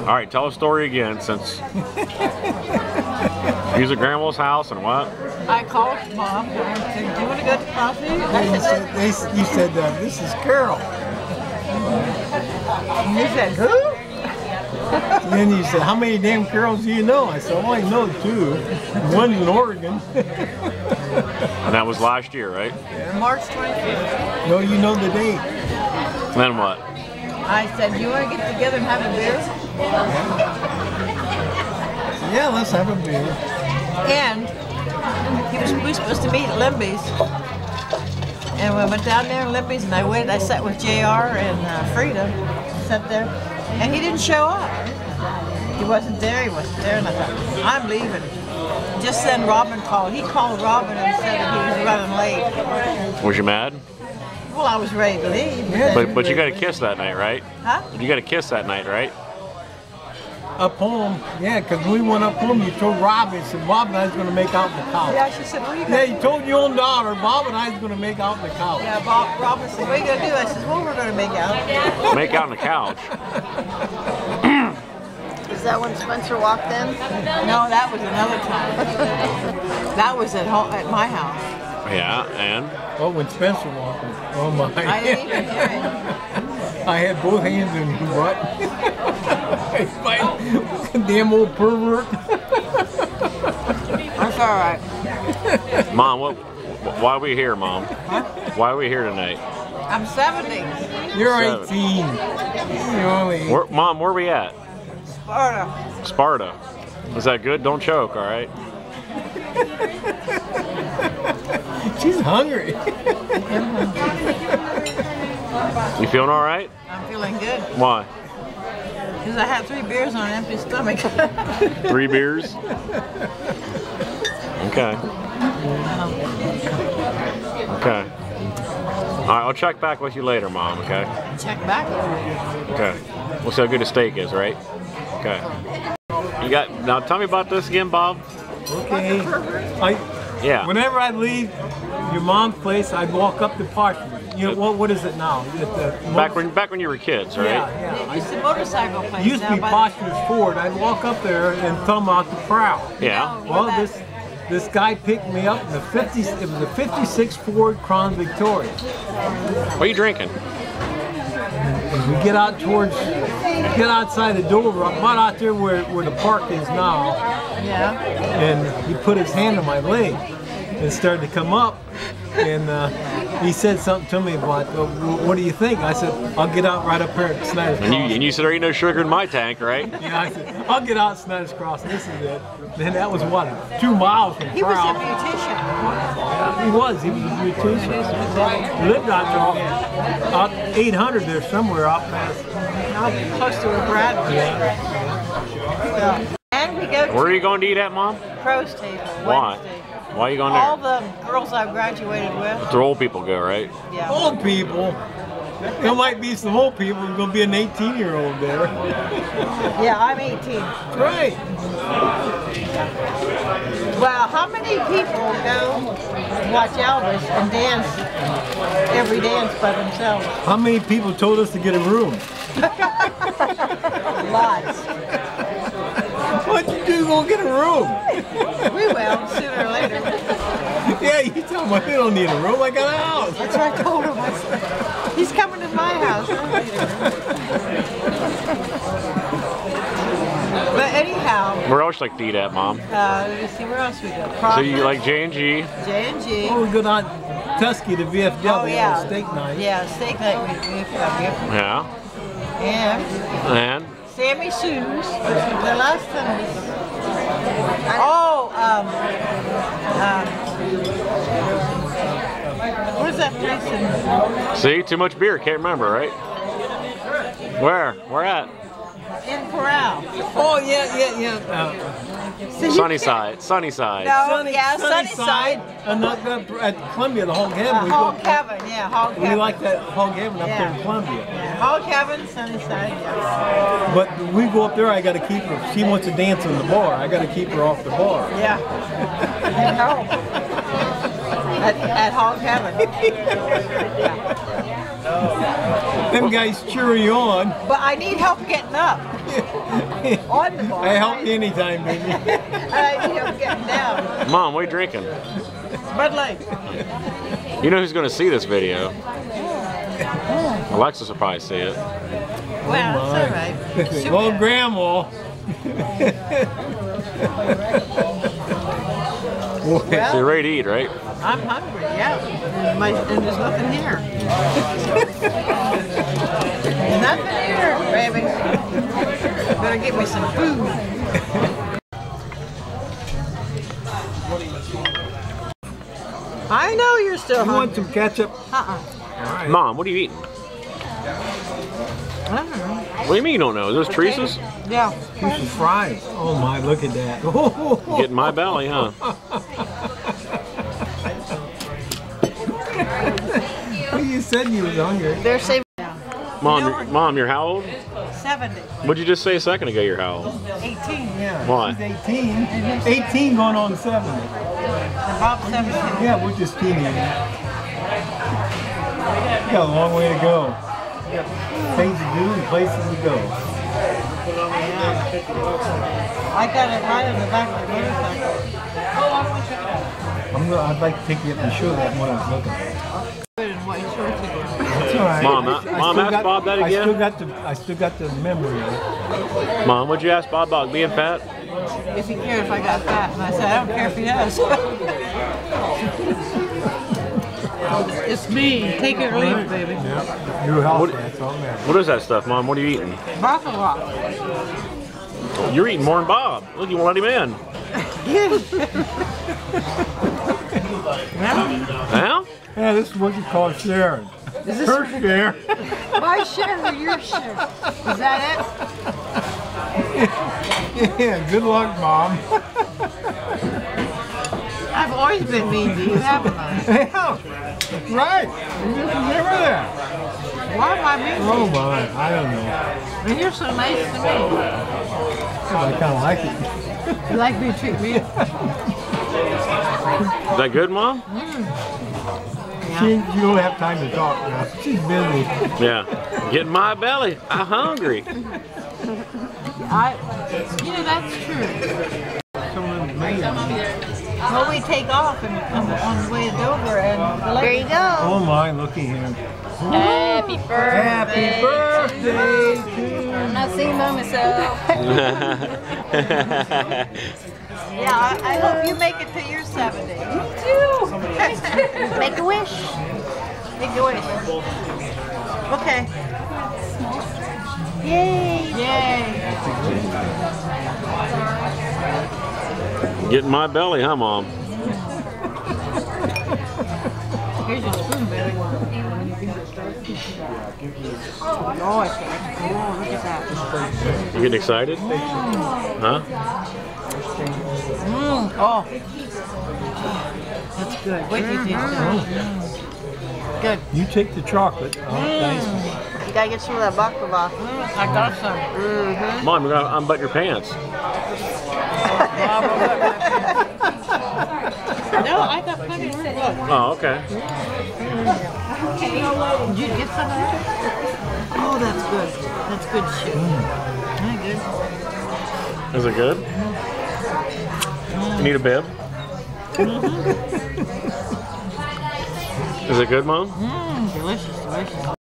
All right, tell a story again since he's at Grandma's house and what? I called mom and said, "Do you want to go to coffee?" I You said, said, they, you said uh, this is Carol. and you said, "Who?" And then you said, how many damn Carols do you know? I said, oh, I know two. One's in Oregon. And that was last year, right? March 25th. no, you know the date. Then what? I said, "You want to get together and have a beer?" Yeah, let's have a beer. And he was, we were supposed to meet at Limby's. And we went down there in Limby's, and I went. I sat with Jr. and uh, Frida, sat there, and he didn't show up. He wasn't there. He wasn't there, and I thought, I'm leaving. Just then, Robin called. He called Robin and said that he was running late. Was you mad? Well, I was ready to leave. Yeah. But but you got a kiss that night, right? Huh? You got a kiss that night, right? Up home, yeah, because we went up home. You told Rob, you said, Bob and I was going to make out in the couch. Yeah, she said, "What are you Yeah, you told your own daughter, Bob and I was going to make out in the couch. Yeah, Bob, Robin said, "What are you gonna do?" I said, "Well, we're gonna make out." Make out on the couch. Is that when Spencer walked in? No, that was another time. that was at home, at my house. Yeah, and Oh, when Spencer walked in. Oh, my. I didn't even hear it. I had both hands in his butt. My damn old pervert. That's all right. mom, what? Why are we here, mom? Why are we here tonight? I'm 70. You're Seven. 18. You're only Where, mom, where are we at? Sparta. Sparta. Is that good? Don't choke, all right? She's hungry. You feeling all right? I'm feeling good. Why? Because I had three beers on an empty stomach. Three beers? Okay. Okay. All right, I'll check back with you later, Mom, okay? Check back. Okay. We'll see how good the steak is, right? Okay. You got, now tell me about this again, Bob. Okay. I, Yeah. whenever I leave your mom's place, I walk up the park. You know, what, what is it now? It, Back when, back when you were kids, right? Yeah, yeah. It's a motorcycle place. It used to be by Postur's Ford. I'd walk up there and thumb out the prow. Yeah. No. Well, this this guy picked me up in the 50. It was a 56 Ford Crown Victoria. What are you drinking? And we get out towards, get outside the door, about out there where, where the park is now, Yeah. and he put his hand on my leg and started to come up, and uh, he said something to me about, uh, what do you think? I said, I'll get out right up here at Snyder's And you, Crossing. and you said there ain't no sugar in my tank, right? Yeah, I said, I'll get out Snyder's Crossing. This is it. Then that was what, two miles from He was a Prowl. beautician. He was. He was a beautician. He lived out there, out 800 there somewhere out past. Out close to where Brad was. Yeah. And we go to Where are you going to eat at, Mom? Crow's Table Why? Wednesday. Why are you going there? All the girls I've graduated with. That's where old people go, right? Yeah. Old people. There might be some old people. There's going to be an 18 year old there. Yeah, I'm 18. Right. Well, how many people go watch Elvis and dance every dance by themselves? How many people told us to get a room? Lots. What'd you do? Go get a room. We will sooner or later. Yeah, you tell me we don't need a room. I got a house. That's what I told him. I said, He's coming to my house. I don't need a room." But anyhow, Where else you like to eat at, Mom? uh, let me see where else we go. So you like J and G? J and G. Oh, we go down Tusky to VFW Oh yeah. steak night. Yeah, steak night with VFW. Yeah. And And Sammy Sue's. The last time. Oh, um, um, where's that place in, see, too much beer. Can't remember, right? Where? Where at? In Corral? Oh yeah, yeah, yeah. Uh, So you Sunnyside. Sunnyside. No, Sunny, yeah, Sunnyside. Sunnyside. And not that, at Columbia, the Hog Heaven. Uh, we Hog go, Cabin, yeah, Hog We like that Hog Heaven up there in Columbia. Yeah, Hog Cabin, Sunnyside, yeah. But we go up there, I got to keep her. She wants to dance in the bar. I got to keep her off the bar. Yeah. I know. At, at Hog Cabin. Them guys cheer you on. But I need help getting up. on the bar. I help you anytime, baby. I need him getting down. Mom, what are you drinking? Bud Light. You know who's going to see this video? Alexis will probably see it. Well, it's all right. Shoot well, it. Grandma. So you're ready to eat, right? I'm hungry, yeah. And, my, and there's nothing here. nothing here, baby. Better get me some food. I know you're still You want some ketchup? Uh-uh. Mom, what are you eating? I don't know. What do you mean you don't know? Is this Teresa's? Yeah. This is fries. Oh my, look at that. Getting my belly, huh? you said you was hungry. They're saving. Mom, you're, Mom, you're how old? 70. What'd you just say a second ago? You're how old? 18. Yeah. Why? She's 18. 18 going on 70. And Bob's 17. Yeah, we're just teenagers. We got a long way to go. We things to do and places to go. I got it right on the back of the motorcycle. I'm gonna, I'd like to take you up and show that what I was looking at. Good and white shorts again. All right. Mom, I- uh, I Mom, still ask got- Bob that I still got the I still got the memory of it. Mom, what'd you ask Bob about being fat? If he cared if I got fat, and I said, I don't care if he does. it's me. Take it or leave it, baby. Yep. Your health, What- that's all that. What is that stuff, Mom? What are you eating? Broccoli rock. You're eating more than Bob. Look, you won't let him in. Now? Yeah, this is what you call sharing. Her share. My share or your share? Is that it? yeah, good luck, Mom. it? I've always been mean to you, haven't I? yeah, right. You just remember that. Why am I oh, mean Oh, my. I don't know. And you're so nice to me. I kind of like it. You like me to treat me? Is that good, Mom? Mm. She, you don't have time to talk now. She's busy. Yeah. Getting my belly. I'm hungry. I, you know, that's true. Someone's made it. Well, we take off and come on the way to Dover and the There you go. Oh my, looky here. Happy birthday. Happy birthday to I'm not singing by myself. Yeah, I, I hope you make it to your 70. Me too. Make a wish. Make a wish. Okay. Yay. Yay. Getting my belly, huh, Mom? Here's your spoon, baby. Oh, it's oh, look at that. You getting excited? Huh? Mm, oh. That's good. Wait till you taste that. Good. You take the chocolate. Oh, thanks. You gotta get some of that baklava. Mm, I got some. Mom, you're gonna unbutton your pants. No, I got plenty of room. Oh, okay. Did you get some of that? Oh, that's good. That's good shit. Very good. Is it good? You need a bib? Is it good, Mom? Mmm, delicious, delicious.